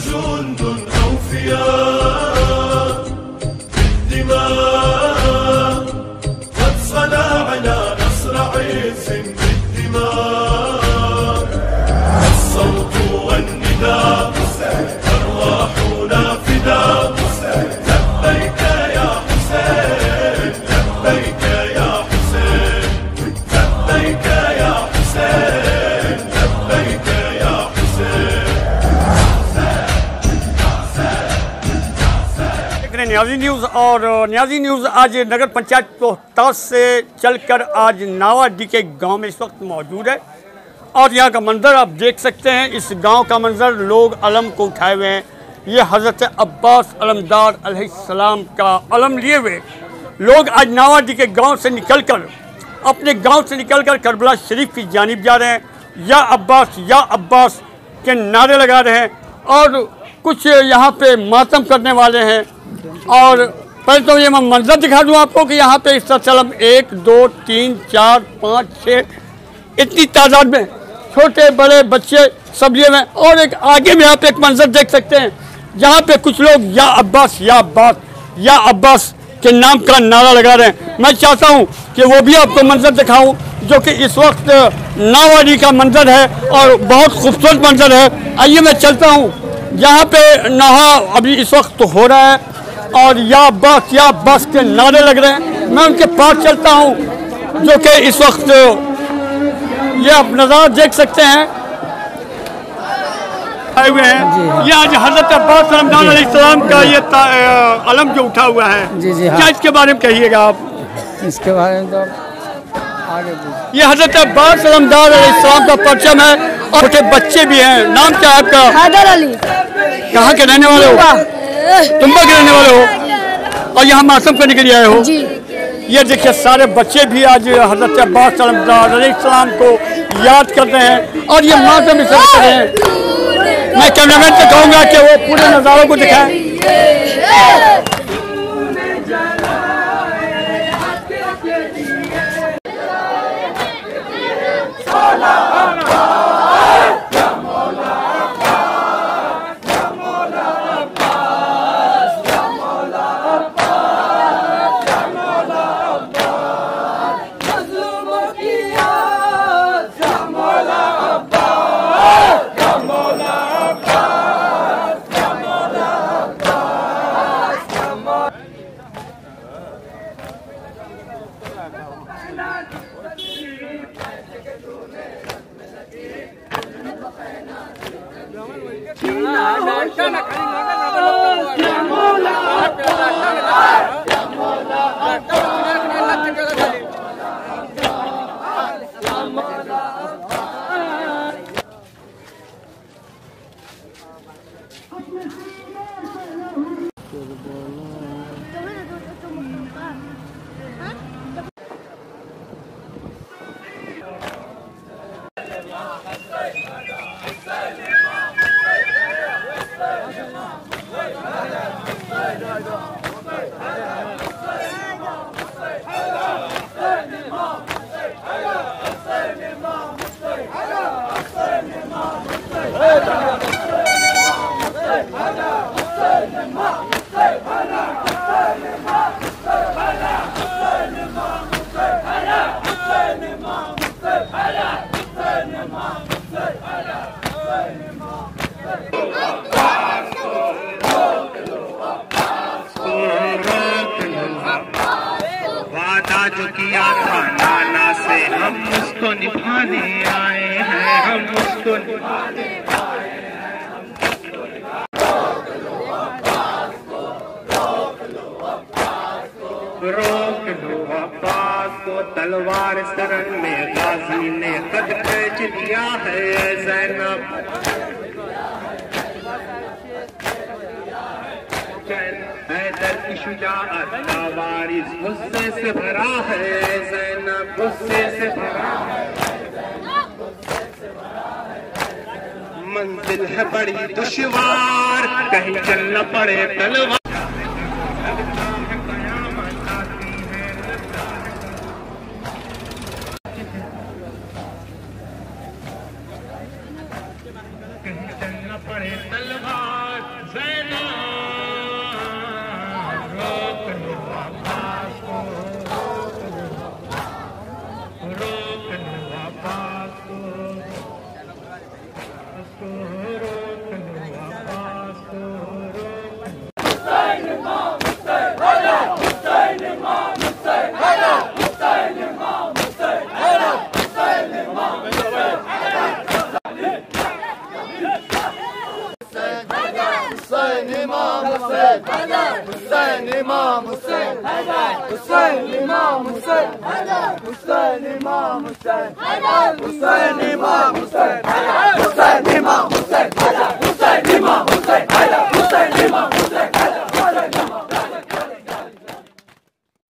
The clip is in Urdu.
جند أوفياء في الدماء قد صنعنا نصر عز الدماء دیکھ رہے ہیں نیازی نیوز اور نیازی نیوز آج نگر پنچایت روہتاس سے چل کر آج ناوہ ڈی کے گاؤں میں اس وقت موجود ہے۔ اور یہاں کا منظر آپ دیکھ سکتے ہیں، اس گاؤں کا منظر لوگ علم کو اٹھائے ہوئے ہیں۔ یہ حضرت عباس علمدار علیہ السلام کا علم لیے ہوئے۔ لوگ آج ناوہ ڈی کے گاؤں سے نکل کر، اپنے گاؤں سے نکل کر کربلا شریف کی جانب جا رہے ہیں۔ یا عباس یا عباس کے نعرے لگا رہے ہیں۔ اور کچھ یہاں پہ ماتم کرنے والے ہیں۔ اور پہلے تو یہ میں منظر دکھا دوں آپ کو کہ یہاں پہ اس طرح ایک، دو، تین، چار، پانچ، چھ، اتنی تعداد میں چھوٹے، بڑے، بچے سب لیے ہوئے اور ایک آگے میں آپ ایک منظر دیکھ سکتے ہیں، جہاں پہ کچھ لوگ یا عباس یا عباس یا عباس کے نام کا نعرہ لگا رہے ہیں۔ میں چاہتا ہوں کہ وہ بھی آپ کو منظر دکھاؤں، جو کہ اس وقت ناواری کا منظر ہے اور بہت خوبصورت منظر ہے۔ آئیے میں چلتا ہوں۔ جہاں پہ نہا ابھی اس وقت ہو رہا ہے۔ اور یا بس یا بس کے نعرے لگ رہے ہیں۔ میں ان کے پاس چلتا ہوں جو کہ اس وقت یہ آپ نظار دیکھ سکتے ہیں۔ آئے ہوئے ہیں۔ جی ہاں۔ یہ آج حضرت عباس رمضان جی علیہ السلام کا جی۔ یہ علم جو اٹھا ہوا ہے۔ ہاں۔ کیا اس کے بارے میں کہیے گا آپ؟ اس کے بارے میں تو یہ حضرت عباس رمضان علیہ السلام کا پرچم ہے اور بچے بھی ہیں۔ نام کیا آپ کا؟ حیدر علی۔ کہاں کے رہنے والے ہو؟ تمبا رہنے والے ہو؟ اور یہاں معصم کرنے کے لیے آئے ہو؟ جی۔ یہ دیکھیے سارے بچے بھی آج حضرت عباس علیہ السلام کو یاد کر رہے ہیں اور یہ معصم اس کر رہے ہیں۔ میں کیمرہ مین سے کہوں گا کہ وہ پورے نظاروں کو دکھائیں Ramakrishna. بتا جو کیا تھا۔ نانا سے ہم اس کو نبھانے آئے ہیں۔ ہم اس کو نبھانے۔ آئے ہیں روک لو عباس کو تلوار سرن میں غازی نے قد پیچ دیا ہے زینب۔ شجاعت کا غصے سے بھرا ہے، زینب غصے سے بھرا ہے۔ منزل ہے بڑی دشوار، کہیں چلنا پڑے تلوار۔ Hüseyin Haydar Hüseyin İmam Hüseyin Haydar Hüseyin İmam Hüseyin Haydar Hüseyin İmam Hüseyin Haydar Hüseyin İmam Hüseyin Haydar Hüseyin İmam Hüseyin Haydar Hüseyin İmam Hüseyin Haydar Hüseyin İmam Hüseyin